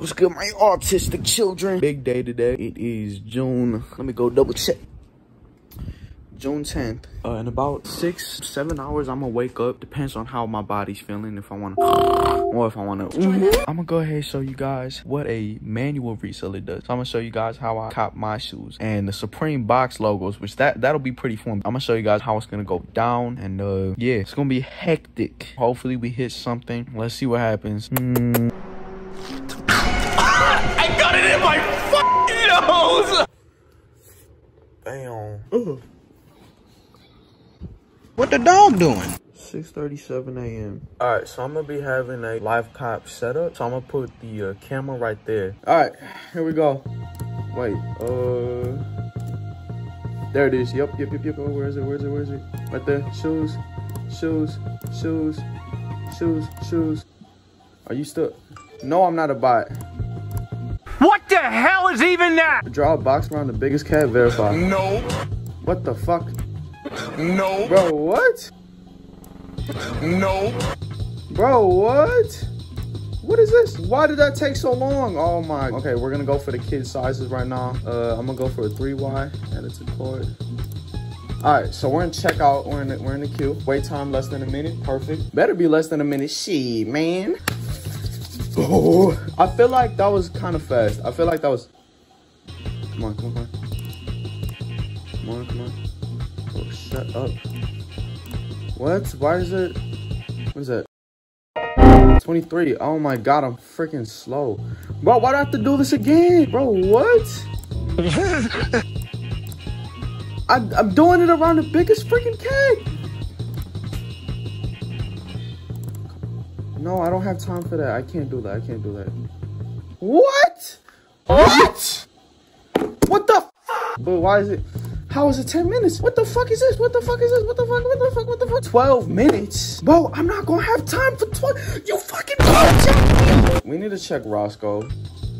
What's good, my autistic children? Big day today. It is June. Let me go double check. June 10th. Uh, in about six, seven hours, I'm gonna wake up. Depends on how my body's feeling. If I wanna, or if I wanna. I'm gonna go ahead and show you guys what a manual reseller does. So I'm gonna show you guys how I cop my shoes and the Supreme box logos, which that that'll be pretty fun. I'm gonna show you guys how it's gonna go down, and uh, yeah, it's gonna be hectic. Hopefully, we hit something. Let's see what happens. Mm. Damn. What the dog doing? 6.37 a.m. Alright, so I'm gonna be having a live cop setup. So I'm gonna put the uh, camera right there. Alright, here we go. Wait, uh... There it is. Yep, yep, yep, yep. Oh, where is it? Where is it? Where is it? Right there. Shoes, shoes, shoes, shoes, shoes. Are you still... No, I'm not a bot. What the hell is even that? Draw a box around the biggest cat, verify. No, What the fuck? no, Bro, what? no. Bro, what? What is this? Why did that take so long? Oh my. Okay, we're gonna go for the kid sizes right now. Uh, I'm gonna go for a 3Y and it's a cord. All right, so we're in checkout. We're in the, we're in the queue. Wait time less than a minute. Perfect. Better be less than a minute. Shit, man. Oh, I feel like that was kind of fast. I feel like that was. Come on, come on, come on. Come on, come on. Oh, shut up. What? Why is it? What is that? 23. Oh my god, I'm freaking slow. Bro, why do I have to do this again? Bro, what? I, I'm doing it around the biggest freaking cake. No, I don't have time for that. I can't do that. I can't do that. What? What? What the f- But why is it? How is it 10 minutes? What the fuck is this? What the fuck is this? What the fuck? What the fuck? What the fuck? 12 minutes? Bro, I'm not gonna have time for 12. You fucking check We need to check Roscoe.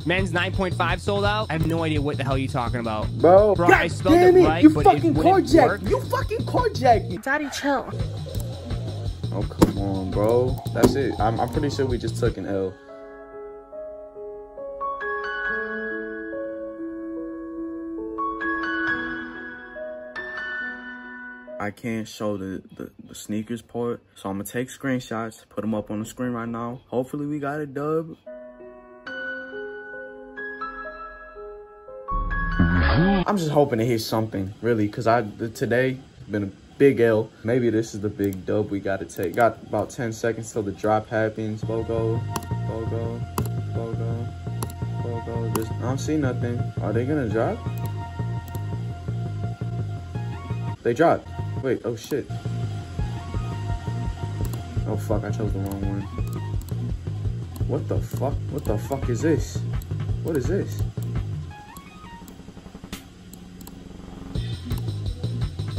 Men's 9.5 sold out. I have no idea what the hell you're talking about. Bro, Bro, God I spelled damn it it. right, you but it fucking wouldn't carjacked. work. You fucking carjacked. Daddy, chill. Oh, come on, bro. That's it. I'm, I'm pretty sure we just took an L. I can't show the, the, the sneakers part, so I'm gonna take screenshots, put them up on the screen right now. Hopefully we got a dub. I'm just hoping to hit something, really, because I today been a big L. Maybe this is the big dub we gotta take. Got about 10 seconds till the drop happens. Logo, logo, logo, logo. Just, I don't see nothing. Are they gonna drop? They dropped. Wait, oh shit. Oh fuck, I chose the wrong one. What the fuck? What the fuck is this? What is this?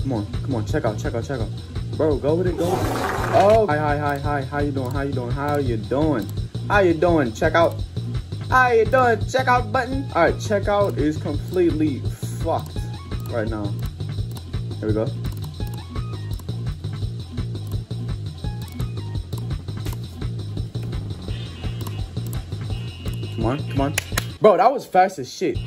Come on, come on, check out, check out, check out. Bro, go with it, go with it. Oh, hi, hi, hi, hi. How you doing? How you doing? How you doing? How you doing? Check out. How you doing? Check out button. All right, checkout is completely fucked right now. Here we go. Come on, come on. Bro, that was fast as shit.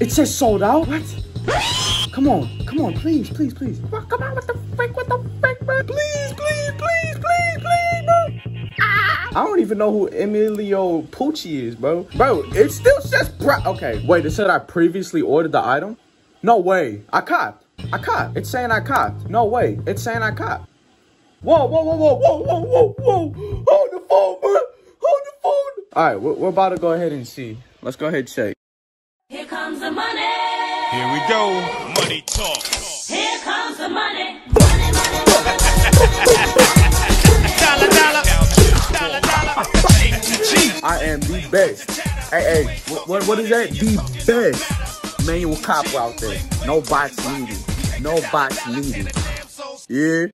It says sold out? What? Come on, come on, please, please, please. Bro, come on, what the frick, what the frick, bro? Please, please, please, please, please, bro. Ah! I don't even know who Emilio Pucci is, bro. Bro, it still says bro. Okay, wait, it said I previously ordered the item? No way. I copped. I copped. It's saying I copped. No way. It's saying I copped. Whoa, whoa, whoa, whoa, whoa, whoa, whoa, whoa. Hold the phone, bro. Hold the phone. All right, we're, we're about to go ahead and see. Let's go ahead and check. Here comes the money. Here we go. Money talk. Here comes the money. money, money, Dollar, dollar. Dollar, dollar. I am the best. Hey, hey, what, what, what is that? The best manual cop out there. No bots needed. No bots needed. Yeah.